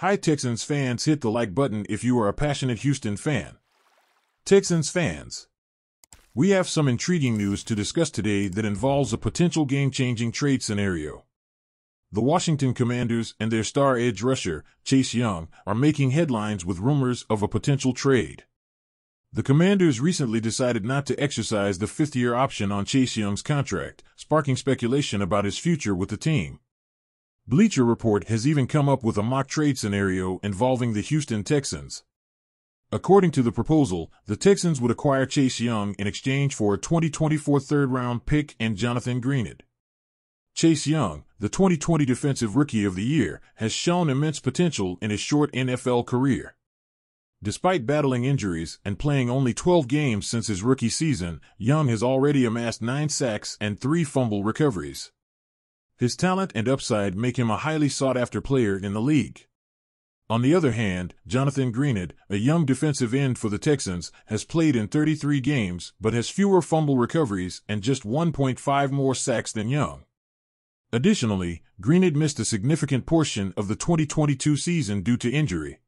Hi Texans fans hit the like button if you are a passionate Houston fan. Texans fans. We have some intriguing news to discuss today that involves a potential game-changing trade scenario. The Washington Commanders and their star edge rusher, Chase Young, are making headlines with rumors of a potential trade. The Commanders recently decided not to exercise the fifth-year option on Chase Young's contract, sparking speculation about his future with the team. Bleacher Report has even come up with a mock trade scenario involving the Houston Texans. According to the proposal, the Texans would acquire Chase Young in exchange for a 2024 third round pick and Jonathan Greenard. Chase Young, the 2020 Defensive Rookie of the Year, has shown immense potential in his short NFL career. Despite battling injuries and playing only 12 games since his rookie season, Young has already amassed 9 sacks and 3 fumble recoveries. His talent and upside make him a highly sought after player in the league. On the other hand, Jonathan Greenard, a young defensive end for the Texans, has played in 33 games but has fewer fumble recoveries and just 1.5 more sacks than Young. Additionally, Greenard missed a significant portion of the 2022 season due to injury.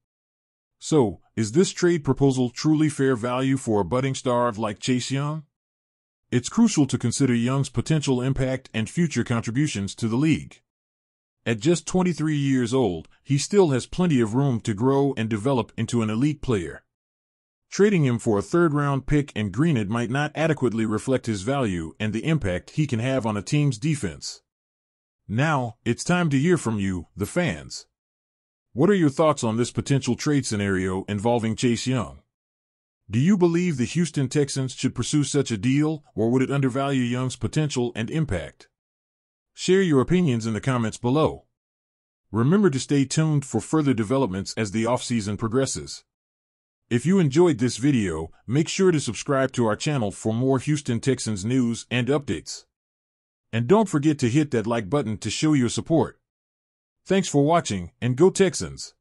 So, is this trade proposal truly fair value for a budding star like Chase Young? It's crucial to consider Young's potential impact and future contributions to the league. At just 23 years old, he still has plenty of room to grow and develop into an elite player. Trading him for a third round pick and Greenard might not adequately reflect his value and the impact he can have on a team's defense. Now, it's time to hear from you, the fans. What are your thoughts on this potential trade scenario involving Chase Young? Do you believe the Houston Texans should pursue such a deal, or would it undervalue Young's potential and impact? Share your opinions in the comments below. Remember to stay tuned for further developments as the offseason progresses. If you enjoyed this video, make sure to subscribe to our channel for more Houston Texans news and updates. And don't forget to hit that like button to show your support. Thanks for watching, and go Texans!